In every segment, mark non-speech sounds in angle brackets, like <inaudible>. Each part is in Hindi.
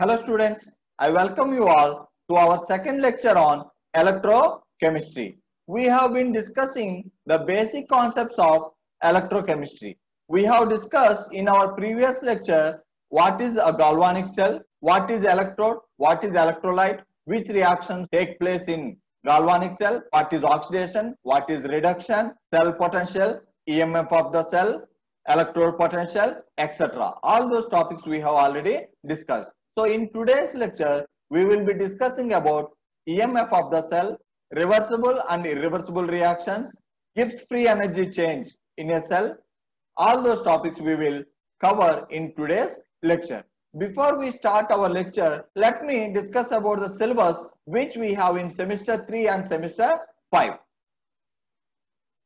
Hello students, I welcome you all to our second lecture on electrochemistry. We have been discussing the basic concepts of electrochemistry. We have discussed in our previous lecture what is a galvanic cell, what is electrode, what is electrolyte, which reactions take place in galvanic cell, what is oxidation, what is reduction, cell potential, EMF of the cell, electrode potential, etc. All those topics we have already discussed. So in today's lecture, we will be discussing about EMF of the cell, reversible and irreversible reactions, Gibbs free energy change in a cell. All those topics we will cover in today's lecture. Before we start our lecture, let me discuss about the syllabus which we have in semester 3 and semester 5.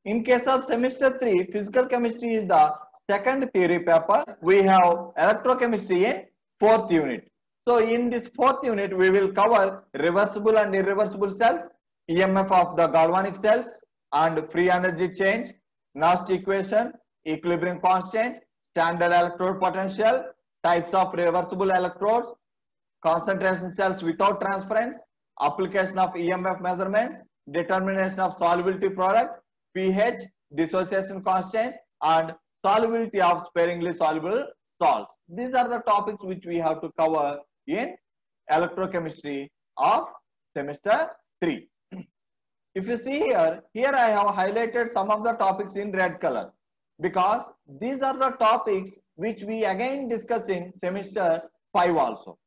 In case of semester 3, physical chemistry is the second theory paper. We have electrochemistry in fourth unit. So in this fourth unit, we will cover reversible and irreversible cells, EMF of the galvanic cells and free energy change, Nast equation, equilibrium constant, standard electrode potential, types of reversible electrodes, concentration cells without transference, application of EMF measurements, determination of solubility product, pH, dissociation constants, and solubility of sparingly soluble salts. These are the topics which we have to cover in electrochemistry of semester 3. <clears throat> If you see here, here I have highlighted some of the topics in red color because these are the topics which we again discuss in semester 5 also.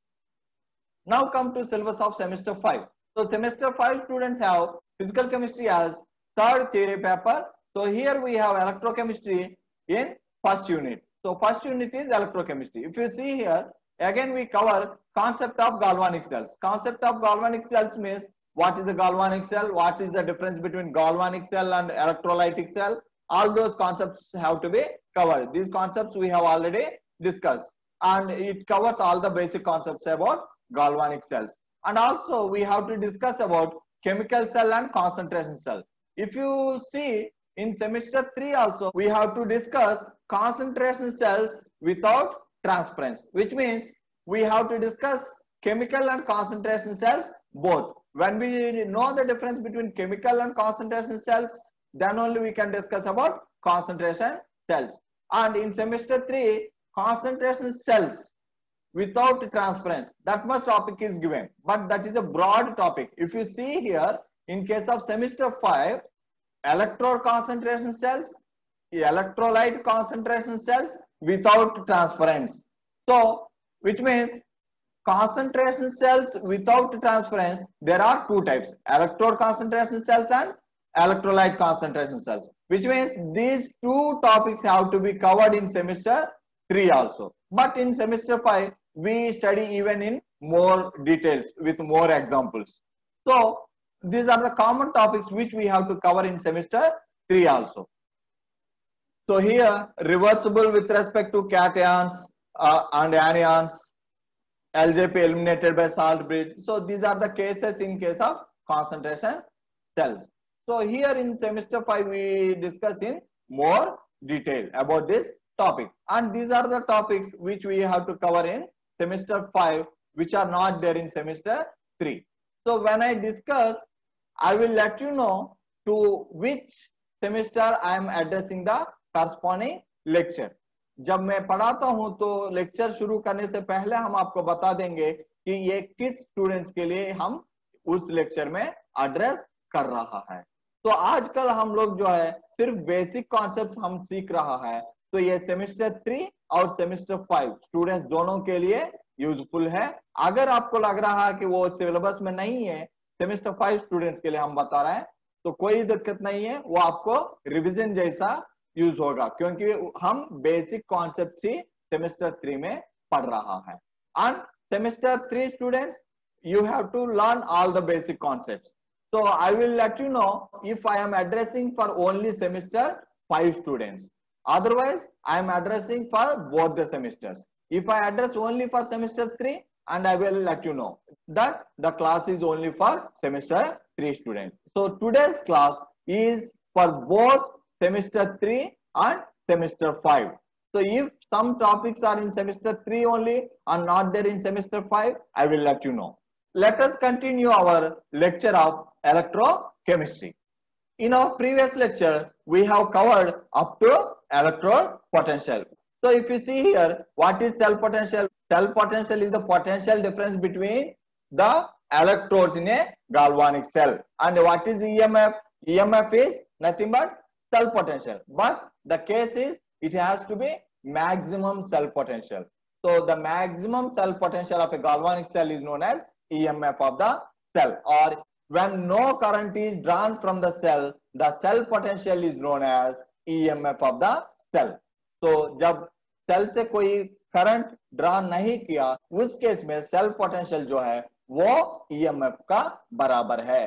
Now come to syllabus of semester 5. So semester 5 students have physical chemistry as third theory paper. So here we have electrochemistry in first unit. So first unit is electrochemistry. If you see here, again we cover concept of galvanic cells. Concept of galvanic cells means what is a galvanic cell, what is the difference between galvanic cell and electrolytic cell. All those concepts have to be covered. These concepts we have already discussed and it covers all the basic concepts about galvanic cells. And also we have to discuss about chemical cell and concentration cell. If you see in semester 3 also we have to discuss concentration cells without transference which means we have to discuss chemical and concentration cells both. When we know the difference between chemical and concentration cells then only we can discuss about concentration cells. And in semester 3 concentration cells without transference that much topic is given but that is a broad topic. If you see here in case of semester 5 electrode concentration cells, electrolyte concentration cells without transference. So, which means concentration cells without transference, there are two types, electrode concentration cells and electrolyte concentration cells, which means these two topics have to be covered in semester 3 also. But in semester 5, we study even in more details with more examples. So, these are the common topics which we have to cover in semester 3 also. So here reversible with respect to cations uh, and anions, LJP eliminated by salt bridge. So these are the cases in case of concentration cells. So here in semester 5 we discuss in more detail about this topic and these are the topics which we have to cover in semester 5 which are not there in semester 3. So when I discuss I will let you know to which semester I am addressing the corresponding lecture. जब मैं पढ़ाता हूँ तो लेक्चर शुरू करने से पहले हम आपको बता देंगे कि ये किस स्टूडेंट्स के लिए हम उस लेक्चर में एड्रेस कर रहा है। तो आजकल हम लोग जो है, सिर्फ़ बेसिक कॉन्सेप्ट हम सीख रहा है। तो ये सेमेस्टर थ्री और सेमेस्टर फाइव स्टूडेंट्स दोनों के लिए यूजफुल है। अगर आपको लग रहा है कि वो सिलेबस में नहीं है सेमेस्टर फाइव स्टूडेंट्स के लिए हम बता रहे हैं तो कोई दिक्कत नहीं है। वो आपको रिविजन जैसा यूज़ होगा, क्योंकि हम बेसिक कॉन्सेप्ट सेमेस्टर थ्री में पढ़ रहा है। And semester three students you have to learn all the basic concept so I will let you know if I am addressing for only semester five students otherwise I am addressing for both the semesters if I address only for semester three and I will let you know that the class is only for semester three student so today's class is for both semester 3 and semester 5 So if some topics are in semester 3 only and not there in semester 5, I will let you know. Let us continue our lecture of electrochemistry. In our previous lecture, we have covered up to electrode potential. So if you see here, what is cell potential? Cell potential is the potential difference between the electrodes in a galvanic cell. And what is EMF? EMF is nothing but cell potential. But the case is it has to be maximum cell potential. So the maximum cell potential of a galvanic cell is known as EMF of the cell or when no current is drawn from the cell, the cell potential is known as EMF of the cell. So जब सेल से कोई करंट ड्रा नहीं किया उस केस में सेल पोटेंशियल जो है वो ईएमएफ का बराबर है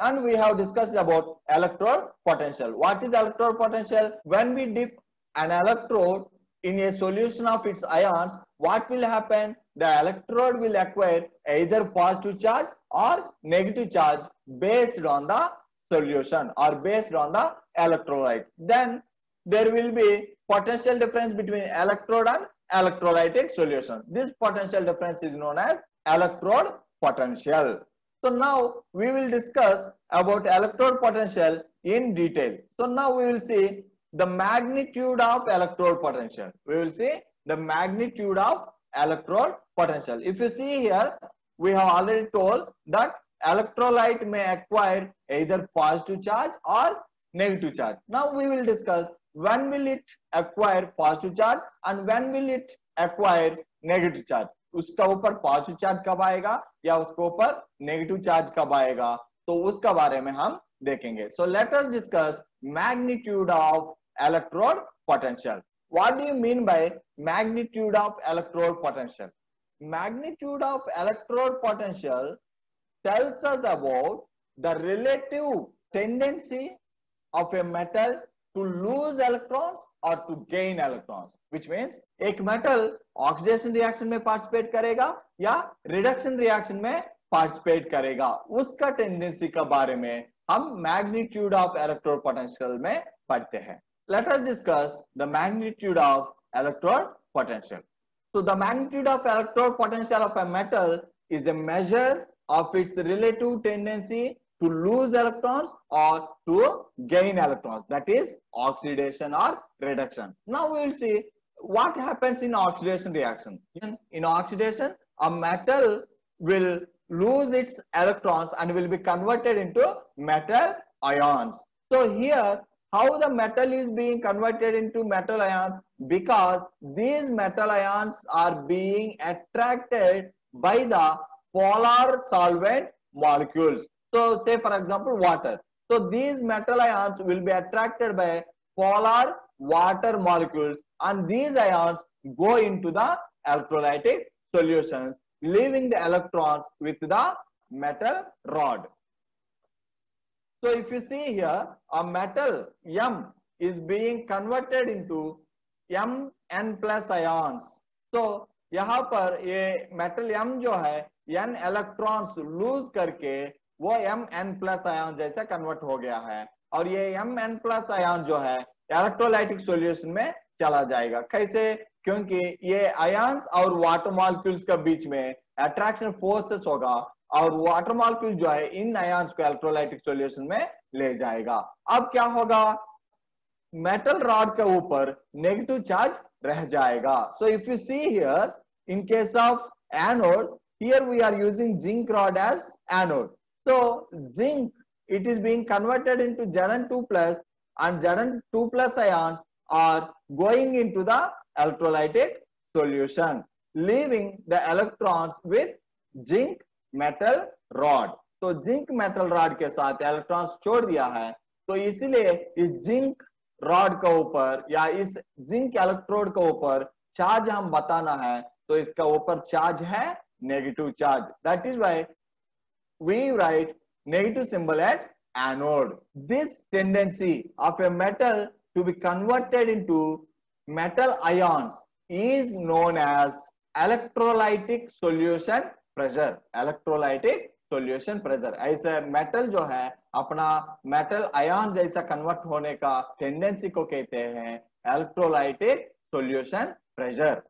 and we have discussed about electrode potential. What is electrode potential? When we dip an electrode in a solution of its ions what will happen? The electrode will acquire either positive charge or negative charge based on the solution or based on the electrolyte. Then there will be potential difference between electrode and electrolytic solution. This potential difference is known as electrode potential. So now we will discuss about electrode potential in detail. So now we will see the magnitude of electrode potential. We will see the magnitude of electrode potential. If you see here, we have already told that electrolyte may acquire either positive charge or negative charge. Now we will discuss when will it acquire positive charge and when will it acquire negative charge. उसका ऊपर पॉजिटिव चार्ज कब आएगा या उसके ऊपर नेगेटिव चार्ज कब आएगा? तो उसका बारे में हम देखेंगे। So later discuss magnitude of electrode potential what do you mean by magnitude of electrode potential magnitude of electrode potential tells us about the relative tendency of a metal to lose electron or to gain electrons, which means एक मेटल ऑक्सीडेशन रिएक्शन में पार्टिसिपेट करेगा या रिडक्शन रिएक्शन में पार्टिसिपेट करेगा। उसका टेंडेंसी के बारे में हम मैग्नीट्यूड ऑफ़ इलेक्ट्रोड पोटेंशियल में पढ़ते हैं। Let us discuss the magnitude of electrode potential so, the magnitude of electrode potential of a metal is a measure of its relative tendency to lose electrons or to gain electrons. That is oxidation or reduction. Now we will see what happens in oxidation reaction. In, in oxidation a metal will lose its electrons and will be converted into metal ions. So here how the metal is being converted into metal ions? Because these metal ions are being attracted by the polar solvent molecules so say for example water. So these metal ions will be attracted by polar water molecules and these ions go into the electrolytic solutions leaving the electrons with the metal rod. So if you see here a metal M is being converted into Mn plus ions. So यहाँ पर ये मेटल M जो है N electrons lose करके वो एम एन प्लस आयन जैसा कन्वर्ट हो गया है। और ये एम एन प्लस आयन जो है इलेक्ट्रोलाइटिक सोल्यूशन में चला जाएगा। कैसे? क्योंकि ये आयन्स और वाटर मॉलिक्यूल्स के बीच में अट्रैक्शन फोर्सेस होगा और वाटर मॉलिक्यूल जो है, इन आयन्स को इलेक्ट्रोलाइटिक सॉल्यूशन में ले जाएगा। अब क्या होगा? मेटल रॉड के ऊपर नेगेटिव चार्ज रह जाएगा। So if you see here in case of anode here we are using zinc rod as anode So zinc, it is being converted into Zn2 plus and Zn2 plus ions are going into the electrolytic solution, leaving the electrons with zinc metal rod. तो जिंक मेटल रॉड के साथ इलेक्ट्रॉन्स छोड़ दिया है तो इसलिए इस जिंक रॉड के ऊपर या इस जिंक इलेक्ट्रोड के ऊपर चार्ज हम बताना है तो इसका ऊपर चार्ज है negative charge that is why we write negative symbol at anode. This tendency of a metal to be converted into metal ions is known as electrolytic solution pressure. Electrolytic solution pressure. ऐसे metal जो है अपना metal ion जैसा convert होने का tendency को कहते हैं electrolytic solution pressure.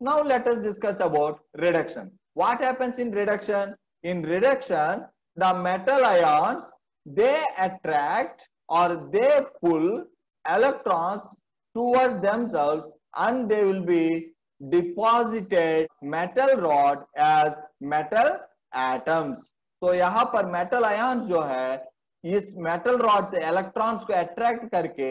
Now let us discuss about reduction. What happens in reduction? In reduction, the metal ions, they attract or they pull electrons towards themselves and they will be deposited metal rod as metal atoms. तो यहाँ पर मेटल आयन जो है इस मेटल रॉड से इलेक्ट्रॉन्स को अट्रैक्ट करके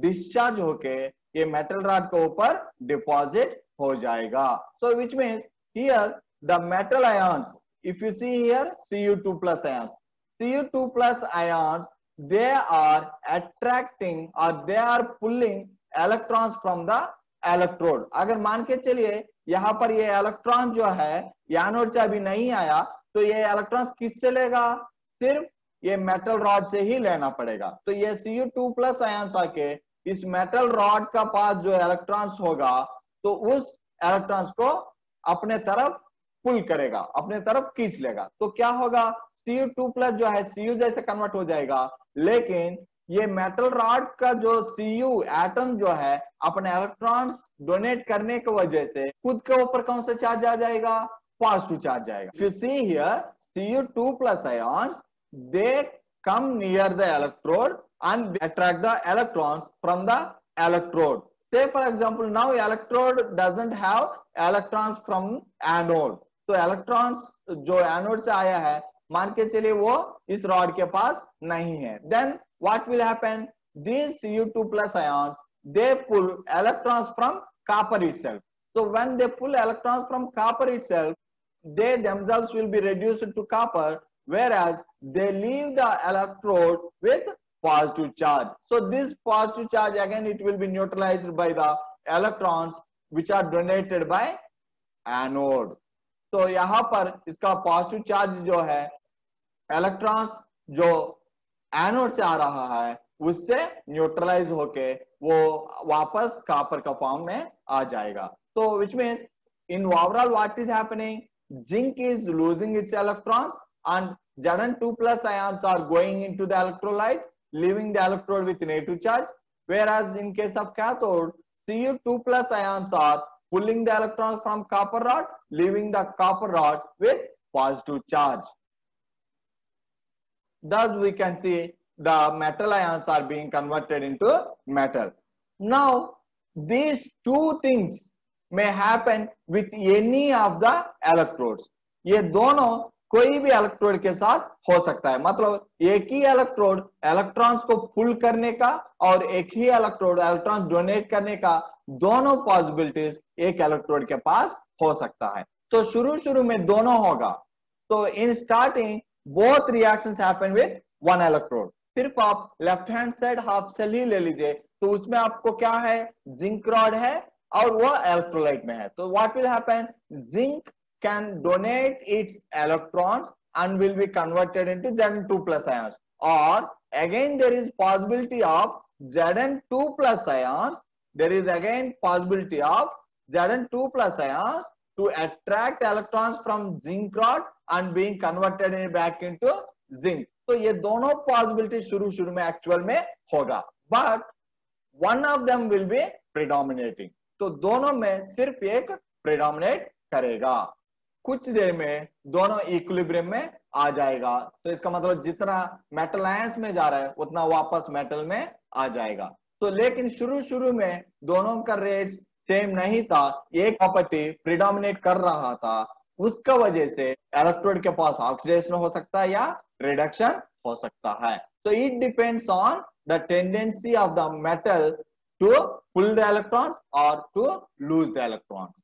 डिस्चार्ज होके ये मेटल रॉड के ऊपर डिपॉजिट हो जाएगा so which means here the metal ions if you see here Cu2 plus ions. Cu2 plus ions, they are attracting or they are pulling electrons from the electrode. अगर मान के चलिए, यहाँ पर ये इलेक्ट्रॉन जो है, यानोड से अभी नहीं आया तो ये इलेक्ट्रॉन्स किससे लेगा? सिर्फ़ ये मेटल रॉड से ही लेना पड़ेगा। तो ये Cu2 प्लस आयंस आके, इस मेटल रॉड का पास जो इलेक्ट्रॉन्स होगा तो उस इलेक्ट्रॉन्स को अपने तरफ़ पुल करेगा, अपने तरफ़ खींच लेगा तो क्या होगा? सीयू टू प्लस जो है सीयू जैसे कन्वर्ट हो जाएगा। लेकिन ये मेटल रॉड का जो सीयू एटम जो है, अपने इलेक्ट्रॉन्स डोनेट करने की वजह से खुद के ऊपर कौन सा चार्ज आ जाएगा? पॉजिटिव चार्ज आएगा you see here C U two plus ions they come near the electrode and attract the electrons from the electrode से for example now electrode doesn't have electrons from anode. तो इलेक्ट्रॉन्स जो एनोड से आया है, मान के चलिए वो इस रॉड के पास नहीं है। Then what will happen this you two plus ions they pull electrons from copper it so when they pull electrons from copper it they themselves will be reduced to copper whereas they leave the electrode with positive charge so this positive charge again it will be neutralize by the electrons which are donated by anode तो यहाँ पर इसका पॉजिटिव चार्ज जो है इलेक्ट्रॉन्स जो एनोड से आ रहा है, उससे न्यूट्रलाइज होके वो वापस कापर का फॉर्म में आ जाएगा। तो which mean in overall what is happening zinc is losing its electrons and Z N two plus ions are going into the electrolyte leaving the electrode with negative charge whereas in case of cathode C U two plus ions are pulling the electron from copper rod leaving the copper rod with positive charge. Thus, we can see the metal ions are being converted into metal. Now, these two things may happen with any of the electrodes ये दोनों कोई भी इलेक्ट्रोड के साथ हो सकता है मतलब एक ही इलेक्ट्रोड इलेक्ट्रॉन्स को पुल करने का और एक ही इलेक्ट्रोड इलेक्ट्रॉन्स डोनेट करने का दोनों पॉसिबिलिटीज एक इलेक्ट्रोड के पास हो सकता है। तो शुरू शुरू में दोनों होगा। तो in starting both reactions happen with one electrode सिर्फ़ आप left hand side half cell ही ले लीजिए। तो उसमें आपको क्या है? जिंक रॉड है और वो इलेक्ट्रोलाइट में है। तो what will happen zinc can donate its electrons and will be converted into Zn2 plus ions. Or, again, there is possibility of Zn2 plus ions. There is, again, possibility of Zn2 plus ions to attract electrons from zinc rod and being converted in back into zinc. तो ये दोनों पॉसिबिलिटी शुरू शुरू में एक्चुअल में होगा। But one of them will be predominating तो दोनों में सिर्फ़ एक प्रिडोमिनेट करेगा। कुछ देर में दोनों इक्विलिब्रियम में आ जाएगा। तो इसका मतलब जितना मेटल आयंस में जा रहा है, उतना वापस मेटल में आ जाएगा। तो लेकिन शुरू शुरू में दोनों का रेट सेम नहीं था एक प्रॉपर्टी प्रिडोमिनेट कर रहा था उसका वजह से इलेक्ट्रोड के पास ऑक्सीडेशन हो सकता है या रिडक्शन हो सकता है तो it depends on the tendency of the metal to pull the electrons or to lose the electrons.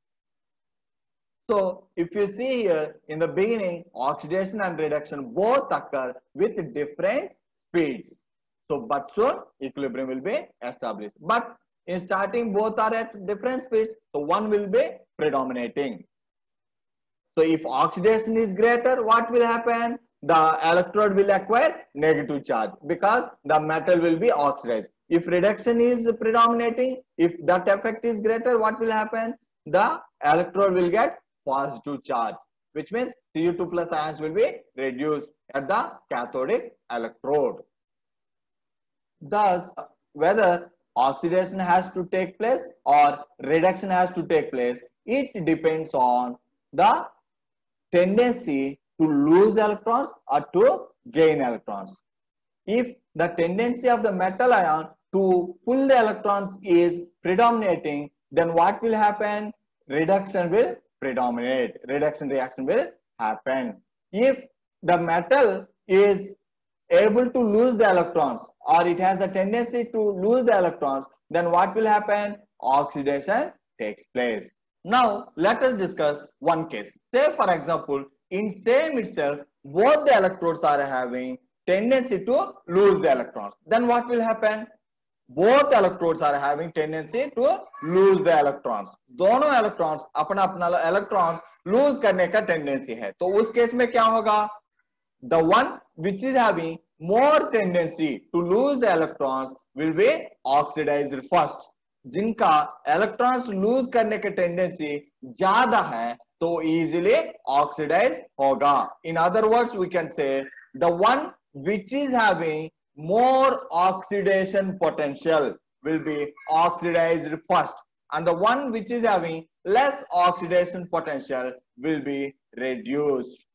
So if you see here in the beginning, oxidation and reduction both occur with different speeds. So but soon equilibrium will be established. But in starting both are at different speeds. So one will be predominating. So if oxidation is greater, what will happen? The electrode will acquire negative charge because the metal will be oxidized. If reduction is predominating, if that effect is greater, what will happen? The electrode will get positive charge, which means Cu2 plus ions will be reduced at the cathodic electrode. Thus, whether oxidation has to take place or reduction has to take place. It depends on the tendency to lose electrons or to gain electrons. If the tendency of the metal ion to pull the electrons is predominating, then what will happen? Reduction will predominate. Reduction reaction will happen. If the metal is able to lose the electrons or it has the tendency to lose the electrons, then what will happen? Oxidation takes place. Now, let us discuss one case. Say, for example, in same itself, both the electrodes are having tendency to lose the electrons. Then what will happen? Both electrodes are having tendency to lose the electrons. दोनों electrons अपना अपना electrons lose करने का tendency है. तो उस केस में क्या होगा? The one which is having more tendency to lose the electrons will be oxidized first. जिनका electrons lose करने के tendency ज़्यादा है तो easily oxidize होगा. In other words, we can say the one which is having more oxidation potential will be oxidized first and the one which is having less oxidation potential will be reduced.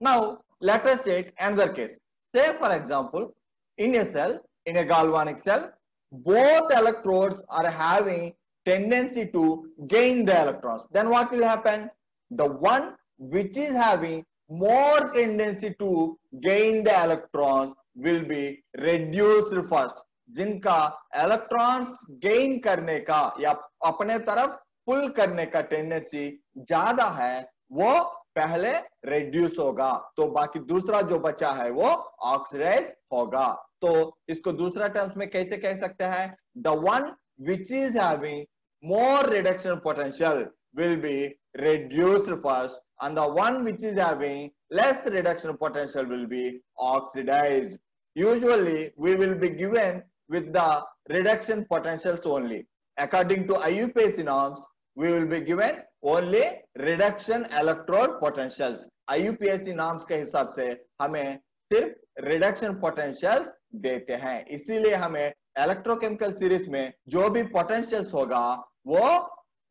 Now, let us take another case. Say for example, in a cell, in a galvanic cell, both electrodes are having tendency to gain the electrons. Then what will happen? The one which is having more tendency to gain the electrons will be reduced first. जिनका इलेक्ट्रॉन्स गेन करने का या अपने तरफ़ पुल करने का टेंडेंसी ज़्यादा है वो पहले रेड्यूस होगा तो बाकी दूसरा जो बचा है वो ऑक्सीडाइज होगा। तो इसको दूसरा टर्म्स में कैसे कह सकते हैं? The one which is having more reduction potential will be reduced first and the one which is having less reduction potential will be oxidize usually we will be given with the reduction potential only according to IUPAC norms we only reduction electrode potentials IUPAC norms के हिसाब से हमें सिर्फ़ रिडक्शन पोटेंशियल्स देते हैं इसीलिए हमें इलेक्ट्रोकेमिकल सीरीज़ में जो भी पोटेंशियल्स होगा वो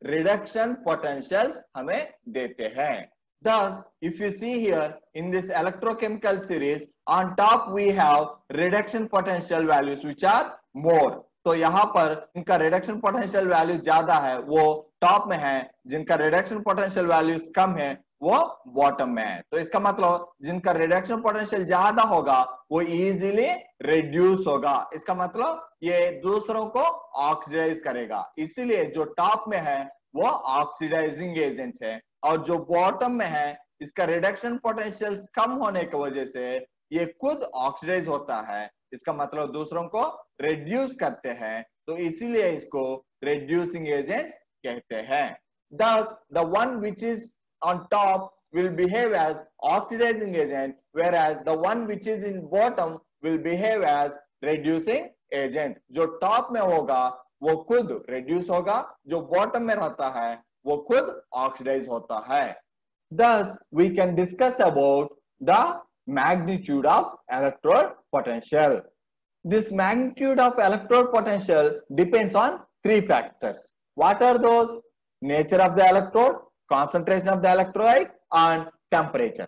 रिडक्शन पोटेंशियल्स हमें देते हैं Thus, if you see here in this electrochemical series, on top we have reduction potential values which are more. तो यहाँ पर इनका रिडक्शन पोटेंशियल वैल्यू ज़्यादा है वो टॉप में है, जिनका रिडक्शन पोटेंशियल वैल्यूज़ कम है, वो बॉटम में है। तो इसका मतलब जिनका रिडक्शन पोटेंशियल ज़्यादा होगा, वो इजीली रिड्यूस होगा। इसका मतलब ये दूसरों को ऑक्सीडाइज करेगा। इसीलिए जो टॉप में है, वो ऑक्सीडाइजिंग एजेंट्स है। और जो बॉटम में है, इसका रिडक्शन पोटेंशियल कम होने की वजह से, ये खुद ऑक्सीडाइज होता है। इसका मतलब दूसरों को रिड्यूस करते हैं। तो इसीलिए इसको रिड्यूसिंग एजेंट्स कहते हैं। Thus the one which is on top will behave as oxidizing agent whereas the one which is in bottom will behave as reducing agent जो टॉप में होगा, वो खुद रेड्यूस होगा। जो बॉटम में रहता है, वो खुद ऑक्सीडाइज होता है। Thus we can discuss about the magnitude of electrode potential this magnitude of electrode potential depends on three factors What are those? Nature of the electrode, concentration of the electrolyte and temperature.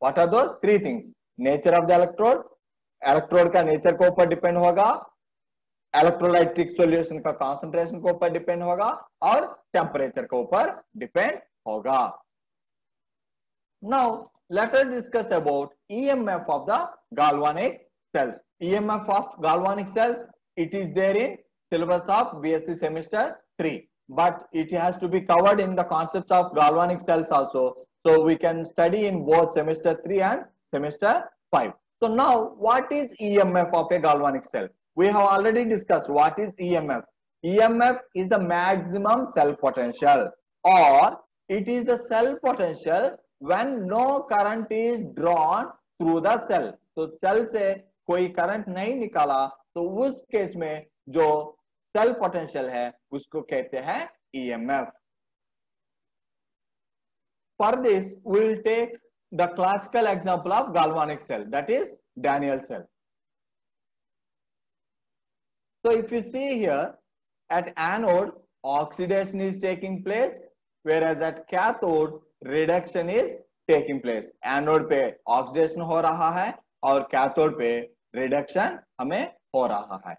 What are those? Three things. Nature of the electrode, electrode का nature के ऊपर depend होगा इलेक्ट्रोलाइटिक सॉल्यूशन का कंसंट्रेशन के ऊपर डिपेंड होगा और टेम्परेचर के ऊपर डिपेंड होगा now let us discuss about EMF of the galvanic cells. EMF of galvanic cells, it is there in syllabus of BSc semester 3. But it has to be covered in the concepts of galvanic cells also. So we can study in both semester 3 and semester 5. So now what is EMF of a galvanic cell? We have already discussed what is EMF. EMF is the maximum cell potential or it is the cell potential when no current is drawn through the cell तो सेल से कोई करंट नहीं निकाला तो उस केस में जो सेल पोटेंशियल है उसको कहते हैं EMF for this we will take the classical example of galvanic cell that is Daniel cell so if you see here at anode oxidation is taking place whereas at cathode reduction is taking place anode पे oxidation हो रहा है और cathode पे reduction हमें हो रहा है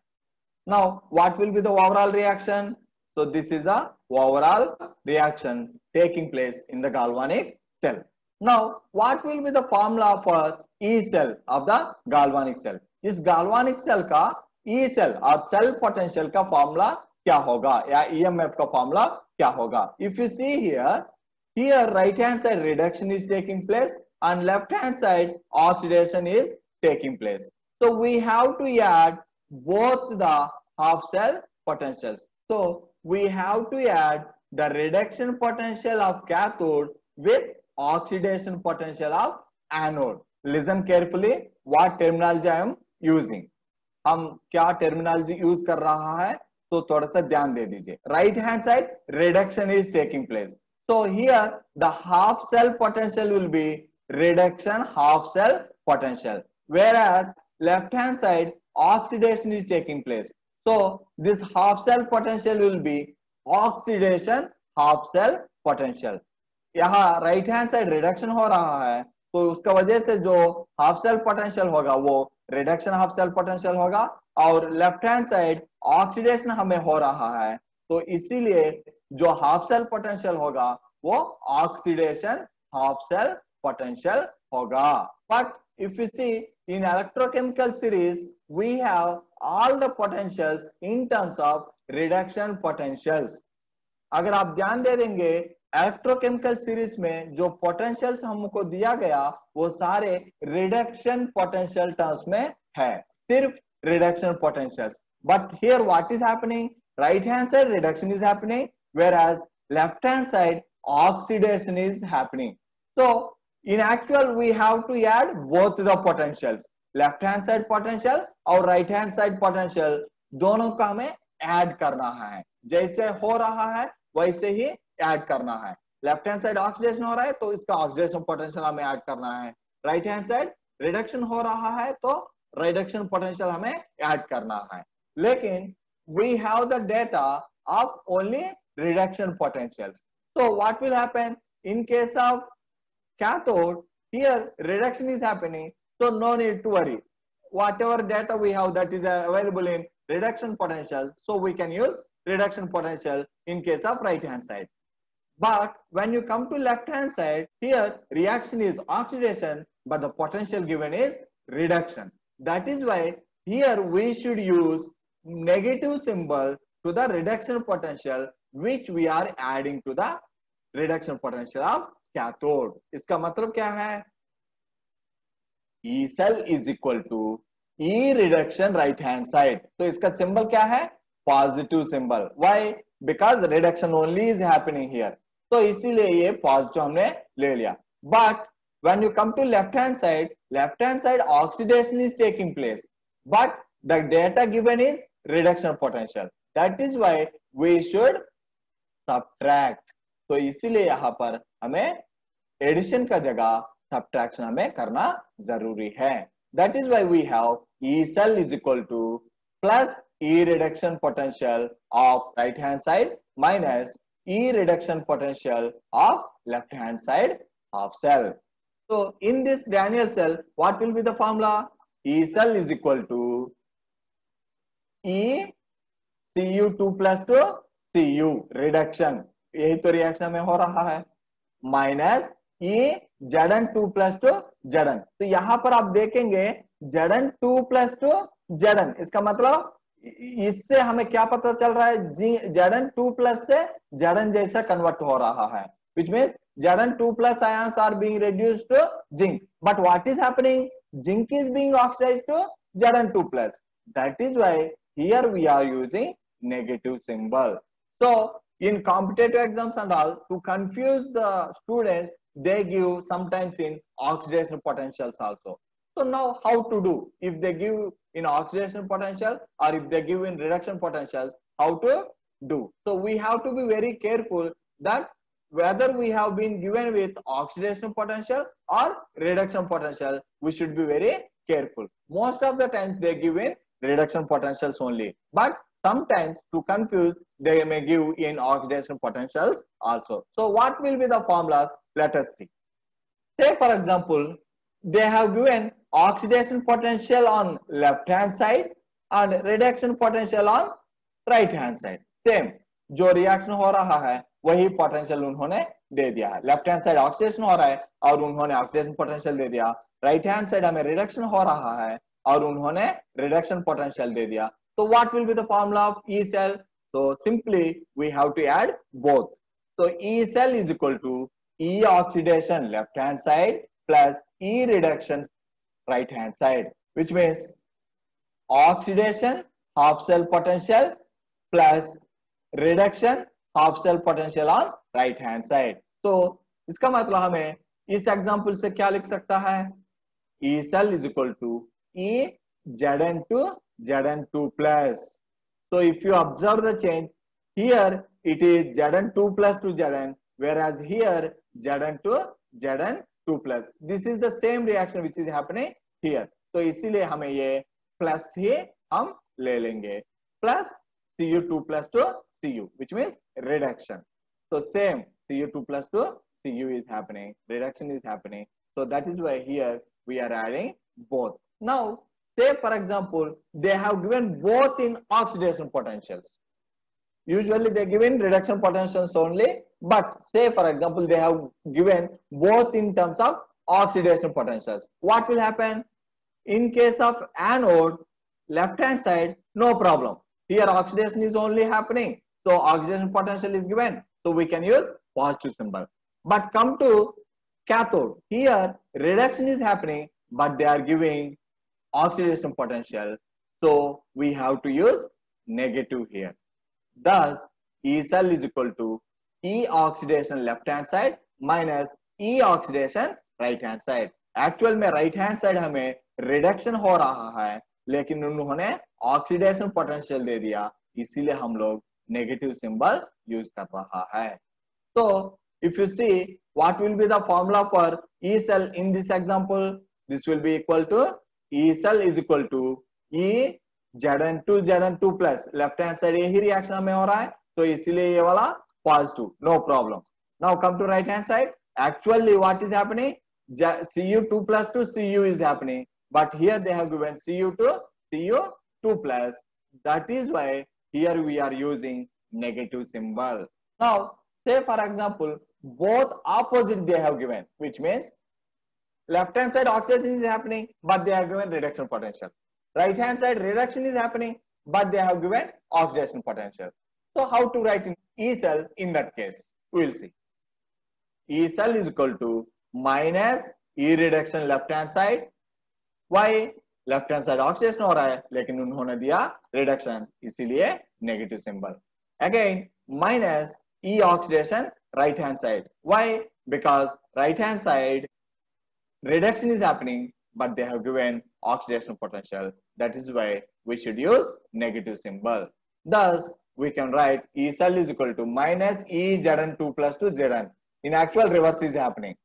now what will be the overall reaction so this is the overall reaction taking place in the galvanic cell now what will be the formula for E cell of the galvanic cell इस galvanic cell का E cell और cell potential का formula क्या होगा या EMF का formula क्या होगा if you see here here right hand side reduction is taking place and left hand side oxidation is taking place so we have to add both the half cell potentials so we have to add the reduction potential of cathode with oxidation potential of anode listen carefully what terminology i am using हम क्या टर्मिनोलॉजी यूज़ कर रहा है तो थोड़ा सा ध्यान दे दीजिए right hand side reduction is taking place so here the half cell potential will be reduction half cell potential whereas left hand side oxidation is taking place. So, this half cell potential will be oxidation half cell potential. यहाँ राइट हैंड साइड रिडक्शन हो रहा है तो उसका वजह से जो हाफ़ सेल पोटेंशियल होगा, वो रिडक्शन हाफ़ सेल पोटेंशियल होगा और लेफ़्ट हैंड साइड ऑक्सीडेशन हमें हो रहा है। तो इसीलिए जो हाफ़ सेल पोटेंशियल होगा, वो ऑक्सीडेशन हाफ़ सेल पोटेंशियल होगा। But if you see in electrochemical series we have all the potentials in terms of reduction potentials अगर आप ध्यान दे देंगे इलेक्ट्रोकेमिकल सीरीज़ में जो पोटेंशियल्स हमको दिया गया, वो सारे रिडक्शन पोटेंशियल टर्म्स में है। सिर्फ़ reduction potentials but here what is happening right hand side reduction is happening whereas left hand side oxidation is happening. So, in actual we have to add both the potentials. Left hand side potential और राइट हैंड side potential दोनों का हमें ऐड करना है। जैसे हो रहा है, वैसे ही ऐड करना है। लेफ़्ट हैंड साइड ऑक्सीडेशन हो रहा है तो इसका ऑक्सीडेशन पोटेंशियल हमें ऐड करना है। राइट हैंड साइड रिडक्शन हो रहा है तो रिडक्शन पोटेंशियल हमें ऐड करना है। लेकिन we have the data of only reduction potentials So what will happen? In case of so no need to worry. Whatever data we have that is available in reduction potential, so we can use reduction potential in case of right hand side. But when you come to left hand side, here reaction is oxidation, but the potential given is reduction. That is why here we should use negative symbol to the reduction potential which we are adding to the reduction potential of cathode. इसका मतलब क्या है E cell is equal to E reduction right hand side. तो इसका symbol क्या है positive symbol. Why? Because reduction only is happening here. तो इसीलिए ये positive हमने ले लिया. But when you come to left hand side, left hand side oxidation is taking place. But the data given is reduction potential. That is why we should subtract. तो इसीलिए यहाँ पर हमें एडिशन का जगह सब्ट्रैक्शन हमें करना ज़रूरी है। That is why we have E cell is equal to plus E reduction potential of right hand side minus E reduction potential of left hand side of cell so, in this Daniel cell, what will be the formula? E cell is equal to E Cu2 plus to Cu reduction. यही तो रिएक्शन में हो रहा है। Minus E Z N two plus to Z N तो यहाँ पर आप देखेंगे Z N two plus to Z N इसका मतलब इससे हमें क्या पता चल रहा है? जडन टू प्लस से जडन जैसा कन्वर्ट हो रहा है। Which means Z N two plus ions are being reduced to zinc but what is happening zinc is being oxide to Z N two plus that is why here we are using negative symbol so, in competitive exams and all, to confuse the students they give sometimes in oxidation potentials also so now how to do if they give in oxidation potential or if they give in reduction potentials how to do so we have to be very careful that whether we have been given with oxidation potential or reduction potential we should be very careful most of the times they give in reduction potentials only but Sometimes to confuse, they may give in oxidation potentials also. So what will be the formulas? Let us see. Say for example, they have given oxidation potential on left hand side and reduction potential on right hand side. Same, जो रिएक्शन हो रहा है वही पोटेंशियल उन्होंने दे दिया है लेफ़्ट हैंड साइड ऑक्सीडेशन हो रहा है और उन्होंने ऑक्सीडेशन पोटेंशियल दे दिया राइट हैंड साइड हमें रिडक्शन हो रहा है और उन्होंने रिडक्शन पोटेंशियल दे दिया तो what will be the formula of E cell so simply we have to add both so e cell is equal to e oxidation left hand side plus e reduction right hand side which means oxidation half cell potential plus reduction half cell potential on right hand side तो इसका मतलब हमें इस एग्जांपल से क्या लिख सकता है E cell is equal to E Zn2 Zn2 plus. So if you observe the change, here it is Zn2 plus to Zn, whereas here Zn2 Zn2 plus. This is the same reaction which is happening here. तो इसीलिए हमें ये प्लस ही हम ले लेंगे plus Cu2 plus to Cu, which means reduction. So same Cu2 plus to Cu is happening, reduction is happening. So that is why here we are adding both. Now, say for example, they have given both in oxidation potentials. Usually they given reduction potentials only, but say for example, they have given both in terms of oxidation potentials. What will happen? In case of anode, left hand side, no problem. Here oxidation is only happening. So oxidation potential is given. So we can use positive symbol. But come to cathode. Here reduction is happening, but they are giving oxidation potential. So we have to use negative here. Thus, E cell is equal to E oxidation left hand side minus E oxidation right hand side. Actual में राइट हैंड साइड हमें रिडक्शन हो रहा है लेकिन उन्होंने ऑक्सीडेशन पोटेंशियल दे दिया इसीलिए हम लोग नेगेटिव सिंबल यूज़ कर रहा है तो if you see what will be the formula for E cell in this example, this will be equal to E cell is equal to E Zn2 Zn2 plus left hand side यही reaction हमें हो रहा है तो इसीलिए ये वाला positive no problem. Now come to right hand side. Actually what is happening? Cu2 plus to Cu is happening, but here they have given Cu2 Cu2 plus. That is why here we are using negative symbol. Now say for example both opposite they have given which means left hand side oxidation is happening but they have given reduction potential right hand side reduction is happening but they have given oxidation potential so how to write in e cell in that case we will see e cell is equal to minus e reduction left hand side why left hand side oxidation हो रहा है लेकिन उन्होंने दिया रिडक्शन इसीलिए negative symbol again minus E oxidation right hand side. Why? Because right hand side reduction is happening, but they have given oxidation potential. That is why we should use negative symbol. Thus, we can write E cell is equal to minus E Zn2 plus to Zn. In actual reverse is happening.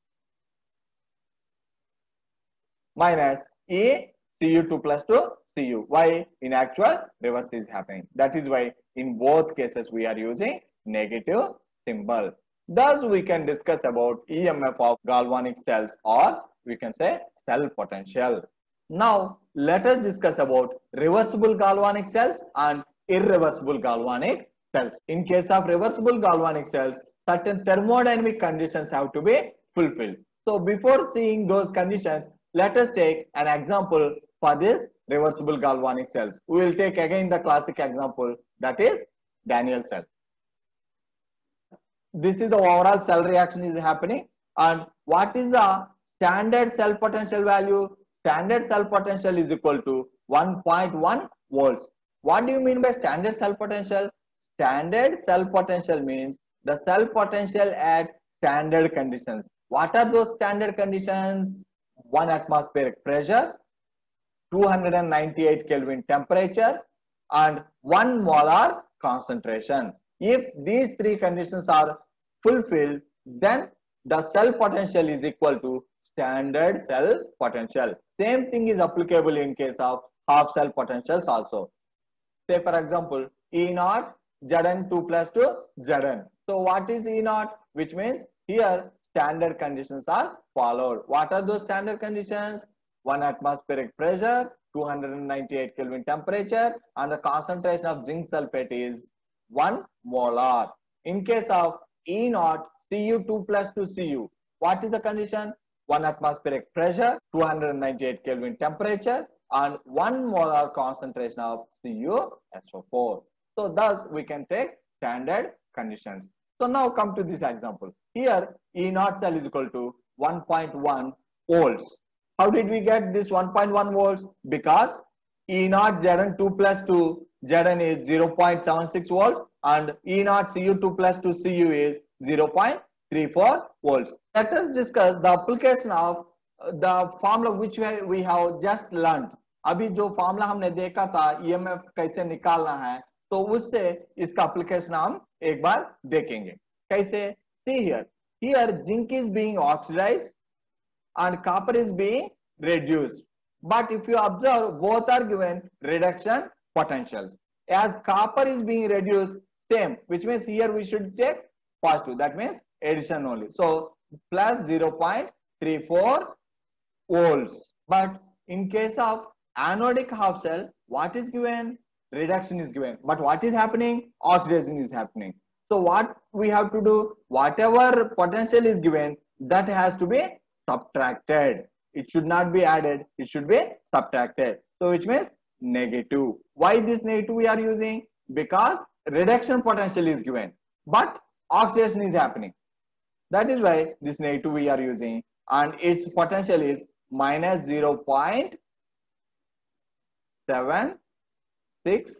Minus E Cu2 plus to Cu. Why? In actual reverse is happening. That is why in both cases we are using negative symbol. Thus, we can discuss about EMF of galvanic cells or we can say cell potential. Now, let us discuss about reversible galvanic cells and irreversible galvanic cells. In case of reversible galvanic cells, certain thermodynamic conditions have to be fulfilled. So, before seeing those conditions, let us take an example for this reversible galvanic cells. We will take again the classic example that is Daniel cell this is the overall cell reaction is happening and what is the standard cell potential value standard cell potential is equal to 1.1 volts. What do you mean by standard cell potential? Standard cell potential means the cell potential at standard conditions. What are those standard conditions? 1 atmospheric pressure 298 kelvin temperature and 1 molar concentration. If these three conditions are fulfilled, then the cell potential is equal to standard cell potential. Same thing is applicable in case of half cell potentials also. Say for example, E naught Zn 2 plus 2 Zn. So what is E naught? Which means here standard conditions are followed. What are those standard conditions? 1 atmospheric pressure, 298 Kelvin temperature and the concentration of zinc sulfate is 1 molar. In case of E naught Cu2 plus 2 Cu, what is the condition? 1 atmospheric pressure, 298 Kelvin temperature and 1 molar concentration of CuSO4. So thus we can take standard conditions. So now come to this example. Here E naught cell is equal to 1.1 volts. How did we get this 1.1 volts? Because E naught Zn 2 plus 2 Zn is 0.76 volt and E naught Cu2 plus 2 Cu is 0.34 volts. Let us discuss the application of the formula which we have just learned. अभी जो फॉर्मूला हमने देखा था ईएमएफ कैसे निकालना है तो उससे इसका एप्लीकेशन हम एक बार देखेंगे कैसे see here here zinc is being oxidized and copper is being reduced. But if you observe, both are given reduction potentials. As copper is being reduced, same, which means here we should take positive. That means addition only. So plus 0.34 volts. But in case of anodic half cell, what is given? Reduction is given. But what is happening? Oxidation is happening. So what we have to do? Whatever potential is given, that has to be subtracted. It should not be added. It should be subtracted. So which means negative. Why this negative we are using? Because reduction potential is given, but oxidation is happening. That is why this negative we are using and its potential is minus 0 0.76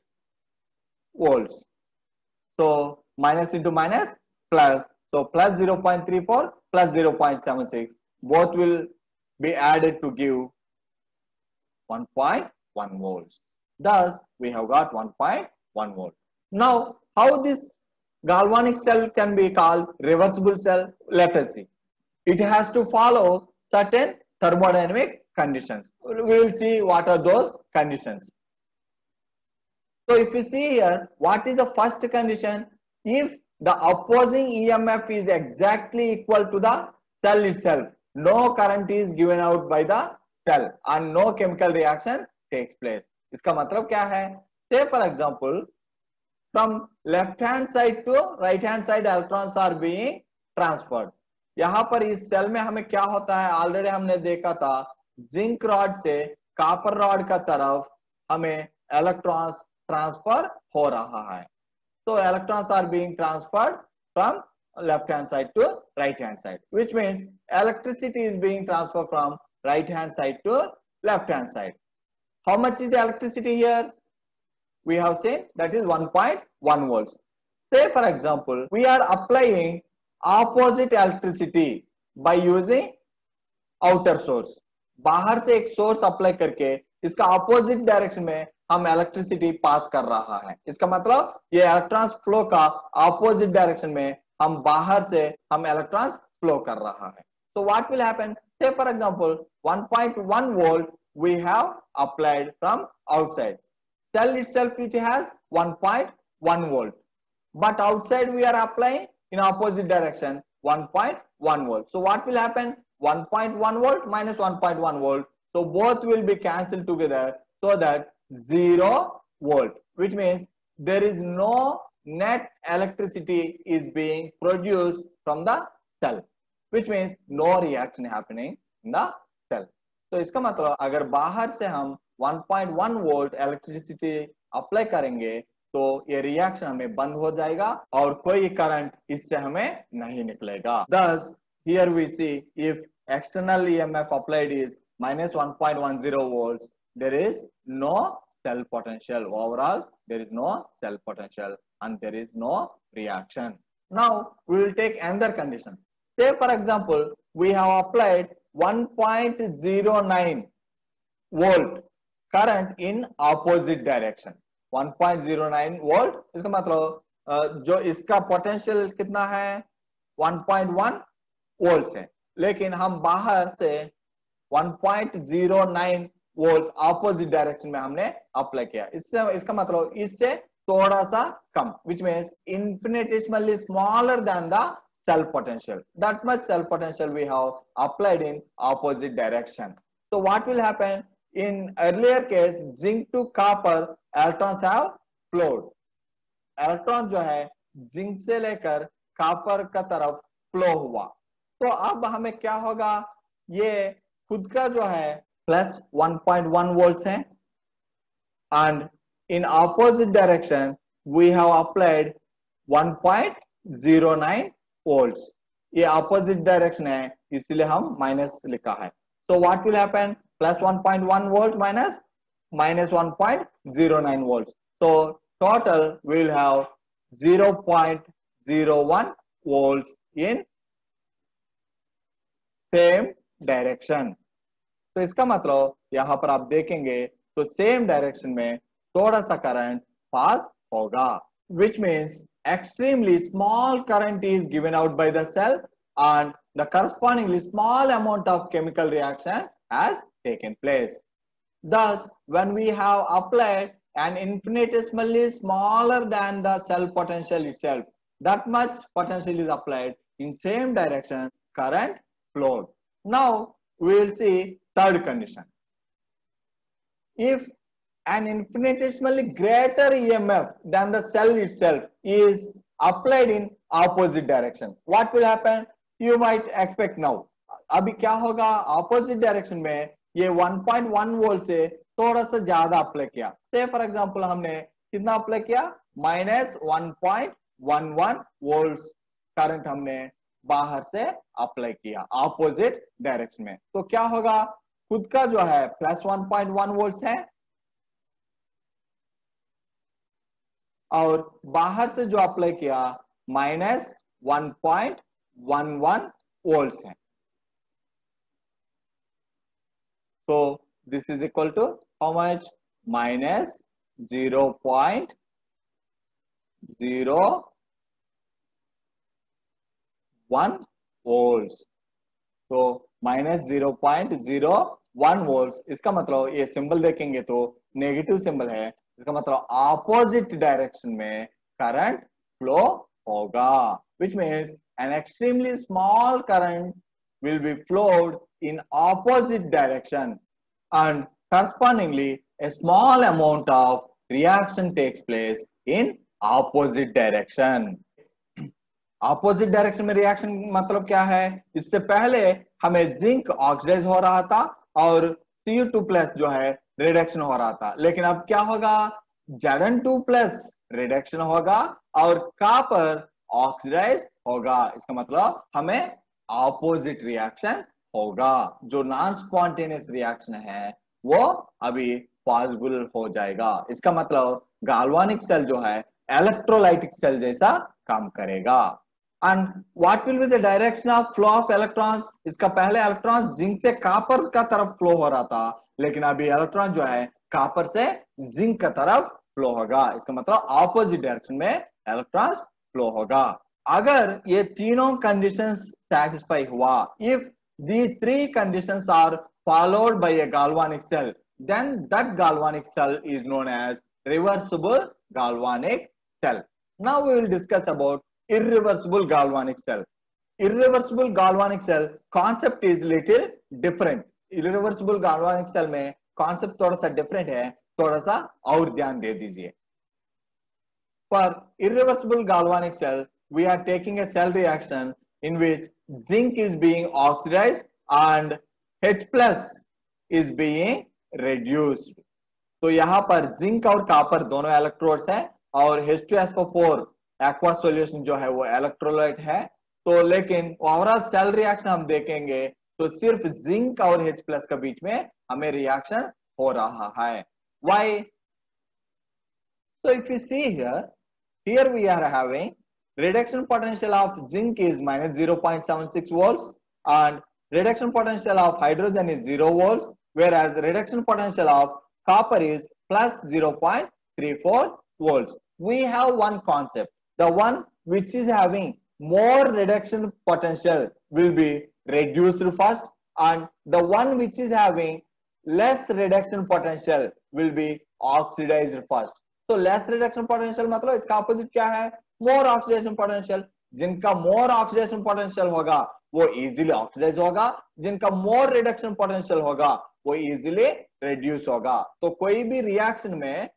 volts. So minus into minus plus. So plus 0.34 plus 0.76 both will be added to give 1.1 volts. Thus, we have got 1.1 volt. Now, how this galvanic cell can be called reversible cell? Let us see. It has to follow certain thermodynamic conditions. We will see what are those conditions. So, if you see here, what is the first condition? If the opposing EMF is exactly equal to the cell itself, no current is given out by the cell and no chemical reaction takes place इसका मतलब क्या है say for example from left hand side to right hand side electrons are being transferred यहाँ पर इस सेल में हमें क्या होता है ऑलरेडी हमने देखा था जिंक रॉड से कॉपर रॉड का तरफ़ हमें इलेक्ट्रॉन्स ट्रांसफ़र हो रहा है तो electrons are being transferred from left hand side to right hand side which means electricity is being transferred from right hand side to left hand side how much is the electricity here we have seen that is 1.1 volts say for example we are applying opposite electricity by using outer source बाहर से एक सोर्स अप्लाई करके इसका अपोजिट डायरेक्शन में हम इलेक्ट्रिसिटी पास कर रहा है इसका मतलब ये इलेक्ट्रॉन्स फ्लो का अपोजिट डायरेक्शन में हम बाहर से हम इलेक्ट्रॉन्स फ्लो कर रहा है so what will happen say for example 1.1 volt we have applied from outside cell itself it has 1.1 volt but outside we are applying in opposite direction 1.1 volt so what will happen 1.1 volt minus 1.1 volt so both will be cancelled together so that 0 volt which means there is no net electricity is being produced from the cell which means no reaction happening in the cell तो इसका मतलब अगर बाहर से हम 1.1 वोल्ट इलेक्ट्रिसिटी अप्लाई करेंगे तो ये रिएक्शन हमें बंद हो जाएगा और कोई करंट इससे हमें नहीं निकलेगा। Thus here we see if external EMF applied is minus one point one zero volt there is no cell potential overall there is no cell potential and there is no reaction now we will take another condition से for example we have applied one point zero nine volt current in opposite direction 1.09 volt इसका मतलब जो इसका पोटेंशियल कितना है? 1.1 वोल्ट्स है। लेकिन हम बाहर से 1.09 वोल्ट्स अपोजिट डायरेक्शन में हमने अप्लाई किया। इससे, इसका मतलब इससे थोड़ा सा कम which mean infinitesimally smaller than the self potential that much self potential we have applied in opposite direction so what will happen in earlier case zinc to copper electrons have flowed electron जो है जिंक से लेकर कॉपर का तरफ़ फ्लो हुआ तो अब हमें क्या होगा ये खुद का जो है प्लस 1.1 वोल्ट्स है and in opposite direction we have applied 1.09 volts ये opposite direction है इसलिए हम माइनस लिखा है so what will happen plus 1.1 volt minus minus 1.09 volts so total we will have 0.01 volts in same direction तो इसका मतलब यहां पर आप देखेंगे तो सेम डायरेक्शन में थोड़ा सा करंट पास होगा which means extremely small current is given out by the cell and the correspondingly small amount of chemical reaction has taken place. Thus, when we have applied an infinitesimally smaller than the cell potential itself, that much potential is applied in same direction, current flowed. Now, we will see third condition. if an infinitesimally greater EMF than the cell itself is applied in opposite direction. What will happen? You might expect now. अभी क्या होगा ऑपोजिट डायरेक्शन में ये 1.1 वोल्ट से थोड़ा सा ज़्यादा अप्लाई किया। से फॉर एग्जांपल हमने कितना अप्लाई किया? माइनस 1.11 वोल्ट करंट हमने बाहर से अप्लाई किया ऑपोजिट डायरेक्शन में। तो क्या होगा? खुद का जो है प्लस 1.1 वोल्ट है। और बाहर से जो अप्लाई किया माइनस 1.11 वोल्ट है। तो this is equal to how much minus zero point zero तो minus zero point zero one volt इसका मतलब ये सिंबल देखेंगे तो नेगेटिव सिंबल है। इसका मतलब ऑपोजिट डायरेक्शन में करंट फ्लो होगा। Which means an extremely small current will be flowed in opposite direction and correspondingly a small amount of reaction takes place in opposite direction. Opposite direction में रिएक्शन मतलब क्या है? इससे पहले हमें जिंक ऑक्सीडाइज हो रहा था और Cu2 प्लस जो है रिडक्शन हो रहा था। लेकिन अब क्या होगा? Zn2 प्लस रिडक्शन होगा और कापर ऑक्सीडाइज होगा। इसका मतलब हमें ऑपोजिट रिएक्शन होगा। जो नॉन स्पॉन्टेनियस रिएक्शन है, वो अभी पॉसिबल हो जाएगा। इसका मतलब गाल्वानिक सेल जो है इलेक्ट्रोलाइटिक सेल जैसा काम करेगा। And what will be the direction of flow of electrons इसका पहले इलेक्ट्रॉन्स जिंक से कापर का तरफ़ फ्लो हो रहा था, लेकिन अभी इलेक्ट्रॉन जो है कापर से जिंक का तरफ़ फ्लो होगा। इसका मतलब ऑपोजिट डायरेक्शन में इलेक्ट्रॉन्स फ्लो होगा। अगर ये तीनों कंडीशंस सेटिस्फाई हुआ if these three conditions are followed by a galvanic cell then that galvanic cell is known as reversible galvanic cell now we will discuss about irreversible galvanic cell irreversible galvanic cell concept is little different irreversible galvanic cell में concept थोड़ा सा different है थोड़ा सा और ध्यान दे दीजिए for irreversible galvanic cell we are taking a cell reaction in which zinc is being oxidized and H plus is being reduced. तो यहाँ पर जिंक और कापर दोनों इलेक्ट्रोड्स हैं और H2SO4 एक्वा सॉल्यूशन जो है वो इलेक्ट्रोलाइट है। तो लेकिन ओवरऑल सेल रिएक्शन हम देखेंगे तो सिर्फ़ जिंक और H प्लस के बीच में हमें रिएक्शन हो रहा है। Why? So if you see here here we are having reduction potential of zinc is minus 0.76 volts and reduction potential of hydrogen is 0 volts whereas reduction potential of copper is plus 0.34 volts we have one concept the one which is having more reduction potential will be reduced first and the one which is having less reduction potential will be oxidized first तो लेस रिडक्शन पोटेंशियल मतलब इसका अपोजिट क्या है मोर ऑक्सीडेशन पोटेंशियल जिनका मोर ऑक्सीडेशन पोटेंशियल होगा, वो इजीली ऑक्सीडाइज होगा। जिनका मोर रिडक्शन पोटेंशियल होगा, वो इजीली रिड्यूस होगा। तो कोई भी रिएक्शन में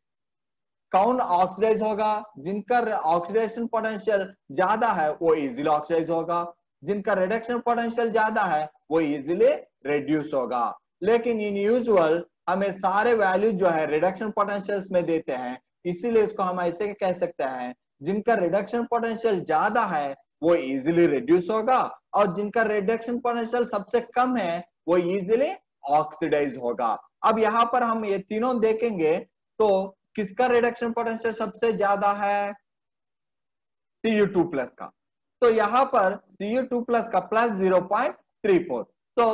कौन ऑक्सीडाइज होगा? जिनका ऑक्सीडेशन पोटेंशियल ज़्यादा है, वो इजीली ऑक्सीडाइज होगा। जिनका रिडक्शन पोटेंशियल ज़्यादा है, वो इजीली रिड्यूस होगा। लेकिन इन यूजुअल हमें सारे वैल्यू जो है रिडक्शन पोटेंशियल्स में देते हैं। इसीलिए इसको हम ऐसे कह सकते हैं जिनका रिडक्शन पोटेंशियल ज़्यादा है वो इजिली रिड्यूस होगा और जिनका रिडक्शन पोटेंशियल सबसे कम है वो इजिली ऑक्सीडाइज होगा अब यहाँ पर हम ये तीनों देखेंगे तो किसका रिडक्शन पोटेंशियल सबसे ज़्यादा है Cu2 प्लस का तो यहाँ पर Cu2 प्लस का प्लस 0.34 तो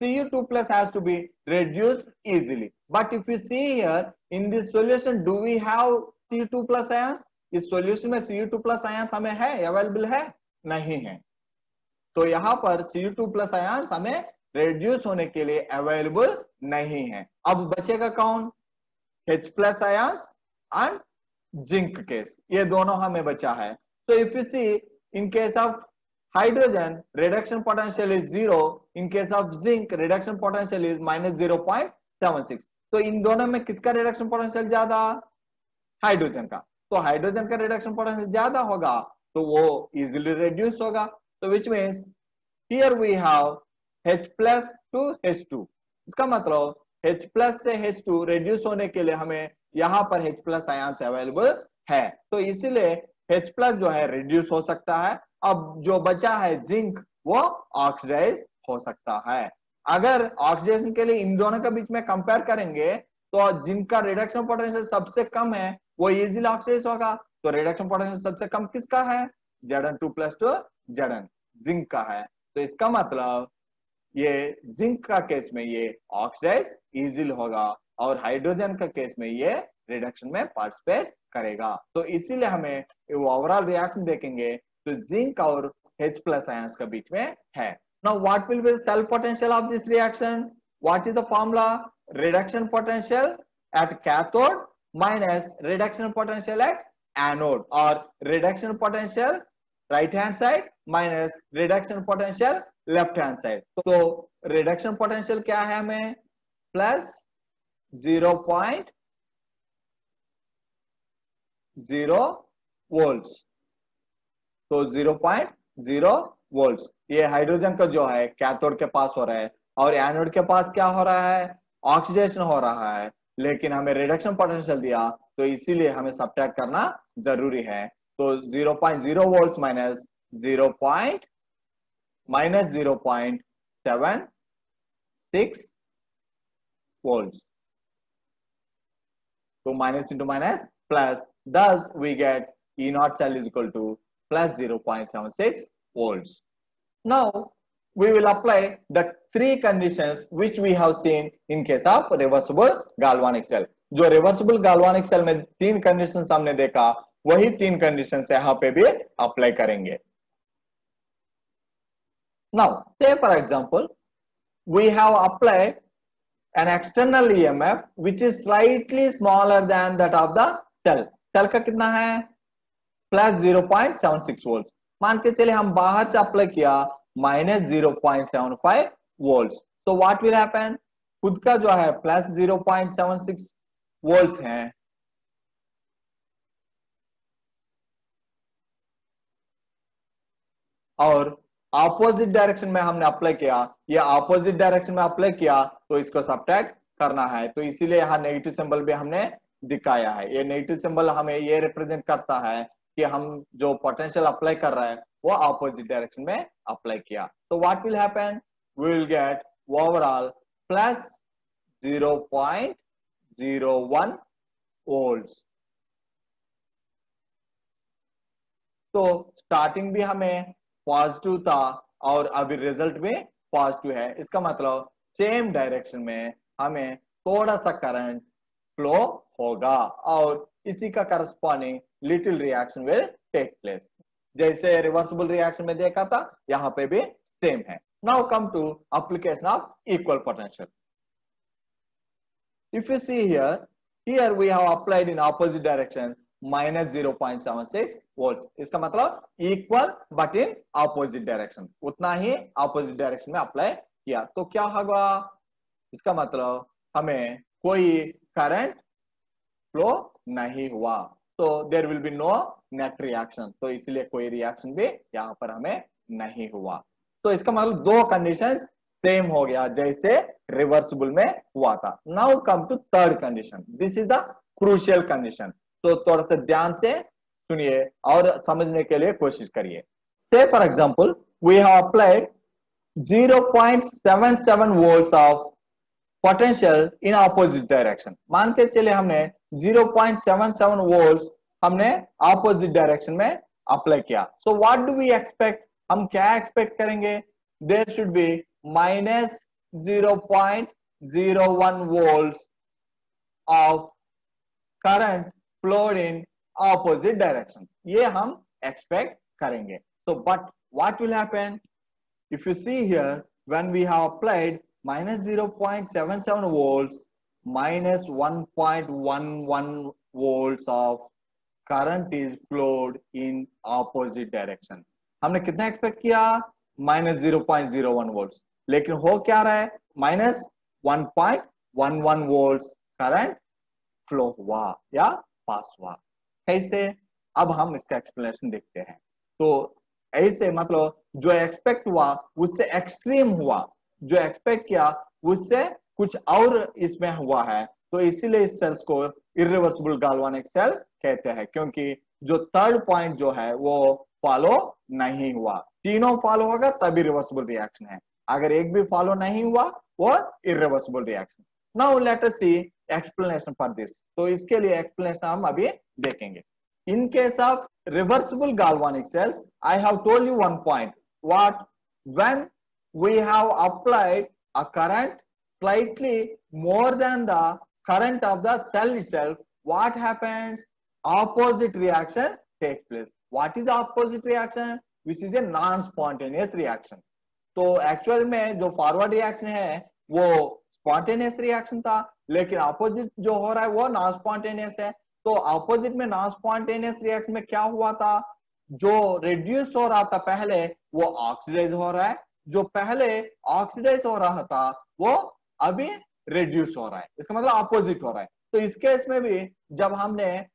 Cu2 plus has to be reduced easily. But if you see here in this solution, do we have Cu2 plus? इस सॉल्यूशन में C U two plus ions हमें है अवेलेबल है? नहीं है। तो यहाँ पर सी टू प्लस आयांस हमें रिड्यूस होने के लिए अवेलेबल नहीं है। अब बचेगा कौन? H plus ions and zinc case ये दोनों हमें बचा है। तो if you see in case of hydrogen reduction potential is zero in case of zinc reduction potential is minus zero point seven six तो इन दोनों में किसका रिडक्शन पोटेंशियल ज़्यादा? हाइड्रोजन का। तो हाइड्रोजन का रिडक्शन पोटेंशियल ज़्यादा होगा तो वो इजिली रिड्यूस होगा तो which means here we have H plus two H2 इसका मतलब H प्लस से H2 रिड्यूस होने के लिए हमें यहाँ पर H प्लस आयांस अवेलेबल है। तो इसीलिए H प्लस जो है रिड्यूस हो सकता है, अब जो बचा है जिंक वो ऑक्सीडाइज हो सकता है। अगर ऑक्सीडेशन के लिए इन दोनों के बीच में कंपेयर करेंगे तो जिनका रिडक्शन पोटेंशियल सबसे कम है वो इजीली ऑक्सीडाइज होगा। तो रिडक्शन पोटेंशियल सबसे कम किसका है? Z N two plus two Z N zinc का है। तो इसका मतलब ये जिंक का केस में ये ऑक्सीडाइज इजीली होगा और हाइड्रोजन का केस में ये रिडक्शन में पार्टिसिपेट करेगा। तो इसीलिए हमें ओवरऑल रिएक्शन देखेंगे। तो जिंक और H प्लस आयंस का बीच में है। Now, what will be the cell potential of this reaction? What is the reduction potential at cathode minus reduction potential at anode or reduction potential right hand side minus reduction potential left hand side तो reduction potential क्या है हमें plus 0.0 volts तो 0.0 वोल्ट्स ये हाइड्रोजन का जो है कैथोड के पास हो रहा है और एनोड के पास क्या हो रहा है ऑक्सीडेशन हो रहा है लेकिन हमें रिडक्शन पोटेंशियल दिया तो इसीलिए हमें सब्ट्रैक्ट करना ज़रूरी है तो 0.0 volts minus zero point minus 0.76 volts तो माइनस इंटू माइनस प्लस दस we get E naught cell is equal to plus 0.76 volts. Now we will apply the three conditions which we have seen in case of reversible galvanic cell. जो reversible galvanic cell में तीन conditions हमने देखा वही तीन conditions यहाँ पे भी apply करेंगे Now say for example we have applied an external EMF which is slightly smaller than that of the cell. cell है plus zero point seven six volt मान के चले हम बाहर से अप्लाई किया minus zero point seven five volt तो व्हाट विल हैपन खुद का जो है plus zero point seven six volt है। और ऑपोजिट डायरेक्शन में हमने अप्लाई किया। ये ऑपोजिट डायरेक्शन में अप्लाई किया तो इसको सब्ट्रैक्ट करना है। तो इसीलिए यहाँ नेगेटिव सिंबल भी हमने दिखाया है। ये नेगेटिव सिंबल हमें ये रिप्रेजेंट करता है कि हम जो पोटेंशियल अप्लाई कर रहे हैं, वो ऑपोजिट डायरेक्शन में अप्लाई किया। तो what will happen we will get overall plus 0.01 volts तो स्टार्टिंग भी हमें पॉजिटिव था और अभी रिज़ल्ट भी पॉजिटिव है। इसका मतलब सेम डायरेक्शन में हमें थोड़ा सा करंट फ्लो होगा और इसी का corresponding little reaction will take place जैसे रिवर्सिबल रिएक्शन में देखा था, यहाँ पे भी सेम है। Now come to application of equal potential if you see here here we have applied in opposite direction minus zero point seven six volt इसका मतलब equal but in opposite direction उतना ही ऑपोजिट डायरेक्शन में अप्लाई किया। तो क्या होगा? इसका मतलब हमें कोई करंट फ्लो नहीं हुआ। तो there will be no net reaction तो इसलिए कोई रिएक्शन भी यहाँ पर हमें नहीं हुआ। तो इसका मतलब दो कंडीशन सेम हो गया, जैसे रिवर्सिबल में हुआ था। Now come to third condition this is the crucial condition तो थोड़ा सा ध्यान से सुनिए और समझने के लिए कोशिश करिए। Say for example we have applied 0.77 volts of potential in opposite direction मान के चले हमने 0.77 वोल्ट्स हमने ऑपोजिट डायरेक्शन में अप्लाई किया। So what do we expect हम क्या एक्सपेक्ट करेंगे? There should be minus 0.01 volts of current flowed in opposite direction ये हम एक्सपेक्ट करेंगे। तो but what will happen if you see here when we have applied minus 0.77 volts minus 1.11 volts of current is flowed in opposite direction. हमने कितना एक्सपेक्ट किया? Minus zero point zero one volt लेकिन हो क्या रहा है? Minus one point one one volt current flow हुआ या पास हुआ। कैसे? अब हम इसका एक्सप्लेनेशन देखते हैं। तो ऐसे मतलब जो एक्सपेक्ट हुआ, उससे एक्सट्रीम हुआ, जो एक्सपेक्ट किया, उससे कुछ और इसमें हुआ है तो इसीलिए इस सेल्स को इरिवर्सिबल गाल्वानिक सेल कहते हैं, क्योंकि जो थर्ड पॉइंट जो है, वो फॉलो नहीं हुआ। तीनों फॉलो होगा, तभी रिवर्सिबल रिएक्शन है। अगर एक भी फॉलो नहीं हुआ, वो irreversible reaction now let us see explanation for this तो इसके लिए एक्सप्लेनेशन हम अभी देखेंगे। In case of reversible galvanic cells I have told you one point what when we have applied a current slightly more than the current of the cell itself, what happens? Opposite reaction takes place. What is the opposite reaction? Which is a non-spontaneous reaction. तो एक्चुअल में जो फॉरवर्ड रिएक्शन है वो स्पॉन्टेनियस रिएक्शन था लेकिन अपोजिट जो हो रहा है वो नॉन स्पॉन्टेनियस है तो अपोजिट में नॉन स्पॉन्टेनियस रिएक्शन में क्या हुआ था जो रिड्यूस हो रहा था पहले वो ऑक्सीडाइज हो रहा है जो पहले ऑक्सीडाइज हो रहा था वो अभी रिड्यूस हो रहा है। इसका मतलब अपोजिट हो रहा है। तो इस केस में भी जब हमने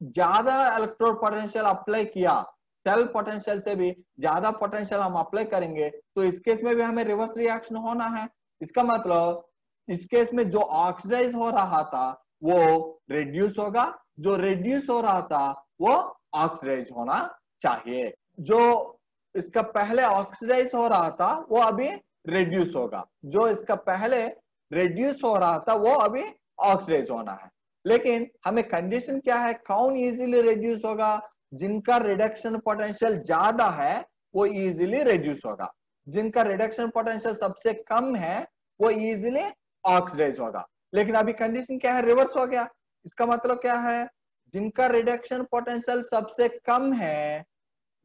ज़्यादा इलेक्ट्रो पोटेंशियल अप्लाई किया सेल पोटेंशियल से भी ज़्यादा पोटेंशियल हम अप्लाई करेंगे तो इस केस में भी हमें रिवर्स रिएक्शन होना है। इसका मतलब इस केस में जो ऑक्सीडाइज हो रहा था, वो रिड्यूस होगा। जो रिड्यूस हो रहा था, वो ऑक्सीडाइज होना चाहिए। जो इसका पहले ऑक्सीडाइज हो रहा था, वो अभी रिड्यूस होगा। जो इसका पहले रिड्यूस हो रहा था, वो अभी ऑक्सीडाइज होना है। लेकिन हमें कंडीशन क्या है? कौन इजीली रिड्यूस होगा? जिनका रिडक्शन पोटेंशियल ज़्यादा है, वो इजीली रिड्यूस होगा। जिनका रिडक्शन पोटेंशियल सबसे कम है, वो इजीली ऑक्सीडाइज होगा। लेकिन अभी कंडीशन क्या है? रिवर्स हो गया। इसका मतलब क्या है? जिनका रिडक्शन पोटेंशियल सबसे कम है,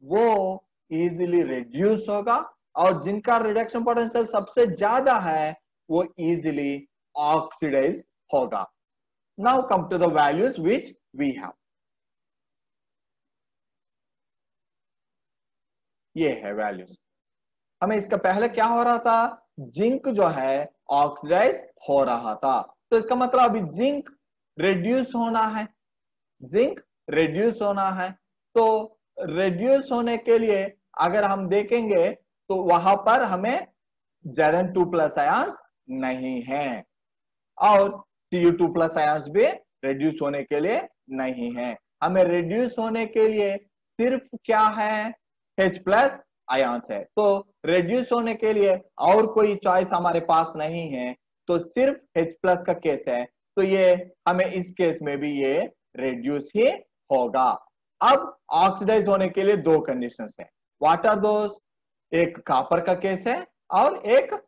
वो इजीली रिड्यूस होगा। और जिनका रिडक्शन पोटेंशियल सबसे ज़्यादा है वो इजीली ऑक्सीडाइज होगा। Now come to the values which we have ये है वैल्यूज़ हमें इसका पहले क्या हो रहा था? जिंक जो है ऑक्सीडाइज हो रहा था। तो इसका मतलब अभी जिंक रिड्यूस होना है। जिंक रिड्यूस होना है। तो रिड्यूस होने के लिए अगर हम देखेंगे तो वहाँ पर हमें जेड टू प्लस आयांस नहीं है। और सी टू प्लस आयांस भी रिड्यूस होने के लिए नहीं है। हमें रिड्यूस होने के लिए सिर्फ़ क्या है? H प्लस आयांस है। तो रिड्यूस होने के लिए और कोई चॉइस हमारे पास नहीं है। तो सिर्फ़ H प्लस का केस है। तो ये हमें इस केस में भी ये रिड्यूस ही होगा। अब ऑक्सीडाइज होने के लिए दो कंडीशंस हैं। व्हाट आर दोस्त एक कापर का केस है और एक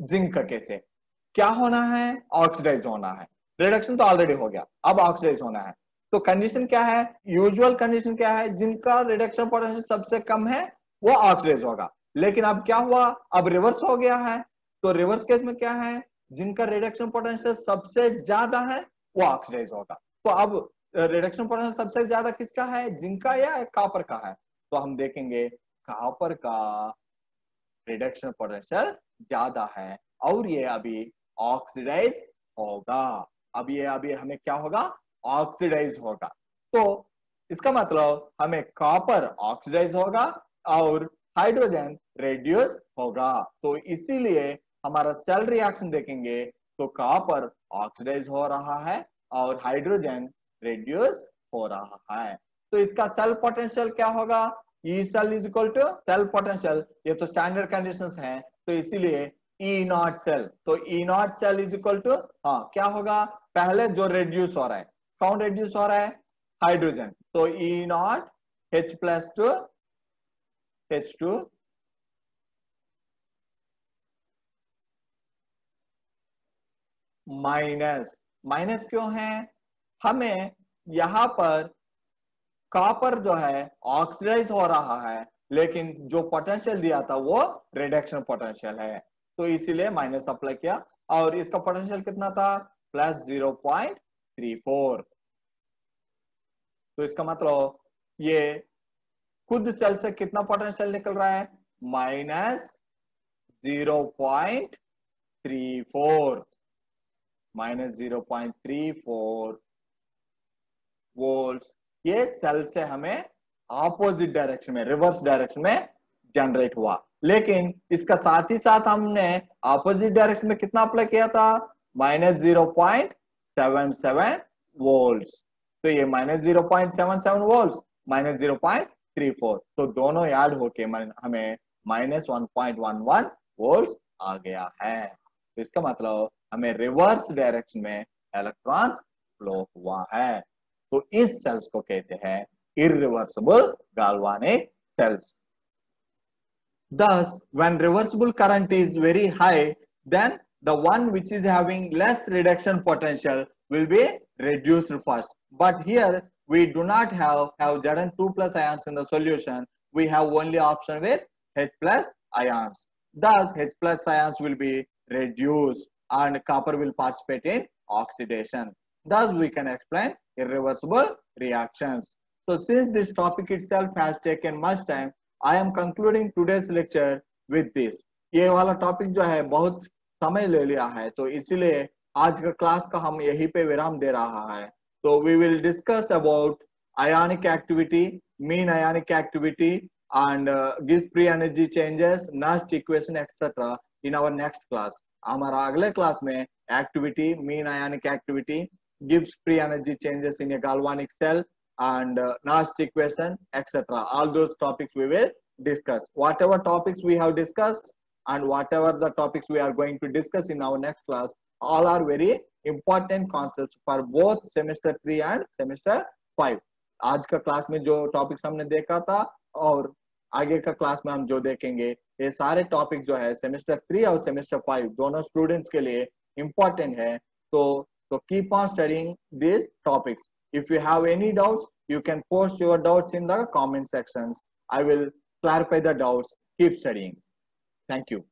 जिंक का केस क्या होना है? ऑक्सीडाइज होना है। रिडक्शन तो ऑलरेडी हो गया। अब ऑक्सीडाइज होना है। तो कंडीशन क्या है? यूजुअल कंडीशन क्या है? जिनका रिडक्शन पोटेंशियल सबसे कम है, वो ऑक्सीडाइज होगा। लेकिन अब क्या हुआ? अब रिवर्स हो गया है। तो रिवर्स केस में क्या है? जिनका रिडक्शन पोटेंशियल सबसे ज़्यादा है, वो ऑक्सीडाइज होगा। तो अब रिडक्शन पोटेंशियल सबसे ज़्यादा किसका है? जिंका या कापर का है? तो हम देखेंगे कापर का रिडक्शन पोटेंशियल ज़्यादा है और ये अभी ऑक्सीडाइज होगा। अब ये अभी हमें क्या होगा? ऑक्सीडाइज होगा। तो इसका मतलब हमें कॉपर ऑक्सीडाइज होगा और हाइड्रोजन रेड्यूस होगा। तो इसीलिए हमारा सेल रिएक्शन देखेंगे तो कॉपर ऑक्सीडाइज हो रहा है और हाइड्रोजन रेड्यूस हो रहा है। तो इसका सेल पोटेंशियल क्या होगा? E cell is equal to cell potential ये तो स्टैंडर्ड कंडीशंस हैं। तो इसीलिए ई नॉट सेल तो E naught cell is equal to हाँ क्या होगा? पहले जो रेड्यूस हो रहा है, कौन रेड्यूस हो रहा है? हाइड्रोजन तो E naught H plus two H two minus minus क्यों है? हमें यहाँ पर कॉपर जो है ऑक्सीडाइज हो रहा है लेकिन जो पोटेंशियल दिया था वो रिडक्शन पोटेंशियल है। तो इसीलिए माइनस अप्लाई किया। और इसका पोटेंशियल कितना था? Plus zero point three four तो इसका मतलब ये खुद सेल से कितना पोटेंशियल निकल रहा है? Minus zero point three four minus zero point three four volt ये सेल से हमें ऑपोजिट डायरेक्शन में रिवर्स डायरेक्शन में जनरेट हुआ। लेकिन इसका साथ ही साथ हमने ऑपोजिट डायरेक्शन में कितना अप्लाई किया था? Minus zero point seven seven volt तो ये minus zero point seven seven volt minus zero point three four तो दोनों याद होके हमें minus one point one one volt आ गया है। तो इसका मतलब हमें रिवर्स डायरेक्शन में इलेक्ट्रॉन्स फ्लो हुआ है। तो इस सेल्स को कहते हैं irreversible galvanic cells. Thus, when reversible current is very high, then the one which is having less reduction potential will be reduced first. But here we do not have, have Zn2 plus ions in the solution. We have only option with H plus ions. Thus, H plus ions will be reduced and copper will participate in oxidation. Thus, we can explain irreversible reactions. So since this topic itself has taken much time, I am concluding today's lecture with this. ये वाला टॉपिक जो है बहुत समय ले लिया है तो इसीलिए आज का क्लास का हम यहीं पे विराम दे रहा है तो we will discuss about ionic activity, mean ionic activity, and uh, give free energy changes, Nast equation, etc. in our next class. हमारा अगले क्लास में activity, mean ionic activity, gives free energy changes in a galvanic cell, and uh, Nast equation, etc. All those topics we will discuss. Whatever topics we have discussed and whatever the topics we are going to discuss in our next class, all are very important concepts for both semester three and semester five. आज का क्लास में जो टॉपिक्स हमने देखा था और आगे का क्लास में हम जो देखेंगे ये सारे टॉपिक जो है सेमेस्टर थ्री और सेमेस्टर फाइव दोनों स्टूडेंट्स के लिए इम्पोर्टेंट है तो तो keep on studying this topics If you have any doubts, you can post your doubts in the comment sections. I will clarify the doubts. Keep studying. Thank you.